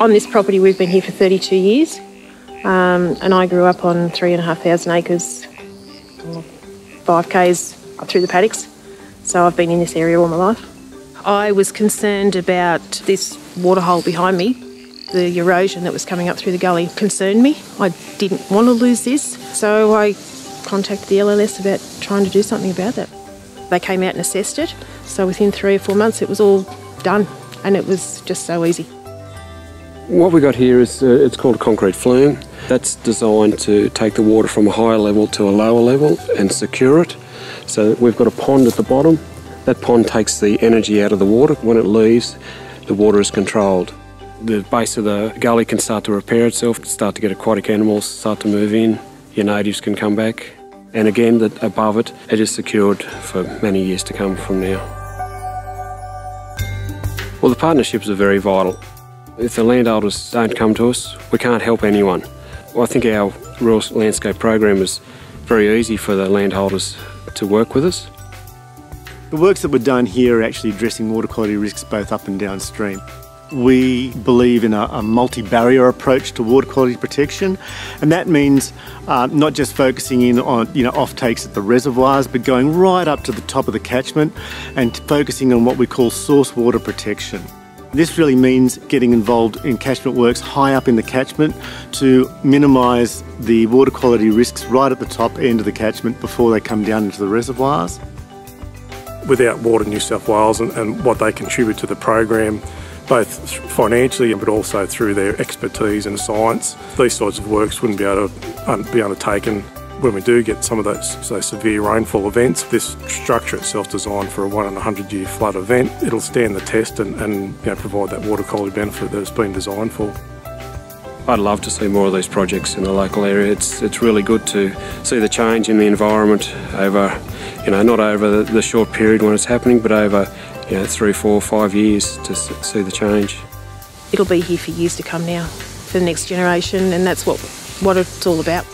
On this property, we've been here for 32 years, um, and I grew up on three and a half thousand acres, five k's up through the paddocks. So I've been in this area all my life. I was concerned about this waterhole behind me. The erosion that was coming up through the gully concerned me. I didn't want to lose this, so I contacted the LLS about trying to do something about that. They came out and assessed it, so within three or four months it was all done, and it was just so easy. What we got here is uh, it's called a concrete flume. That's designed to take the water from a higher level to a lower level and secure it. So we've got a pond at the bottom. That pond takes the energy out of the water. When it leaves, the water is controlled. The base of the gully can start to repair itself, start to get aquatic animals start to move in. Your natives can come back. And again, the, above it, it is secured for many years to come from now. Well, the partnerships are very vital. If the landholders don't come to us, we can't help anyone. Well, I think our rural landscape program is very easy for the landholders to work with us. The works that were done here are actually addressing water quality risks both up and downstream. We believe in a, a multi-barrier approach to water quality protection, and that means uh, not just focusing in on you know off-takes at the reservoirs, but going right up to the top of the catchment and focusing on what we call source water protection. This really means getting involved in catchment works high up in the catchment to minimise the water quality risks right at the top end of the catchment before they come down into the reservoirs. Without Water New South Wales and, and what they contribute to the program, both financially but also through their expertise and science, these sorts of works wouldn't be able to be undertaken when we do get some of those, those severe rainfall events, this structure itself designed for a one in a hundred year flood event. It'll stand the test and, and you know, provide that water quality benefit that it's been designed for. I'd love to see more of these projects in the local area. It's it's really good to see the change in the environment over, you know, not over the, the short period when it's happening, but over, you know, three, four, five years to see the change. It'll be here for years to come now, for the next generation, and that's what what it's all about.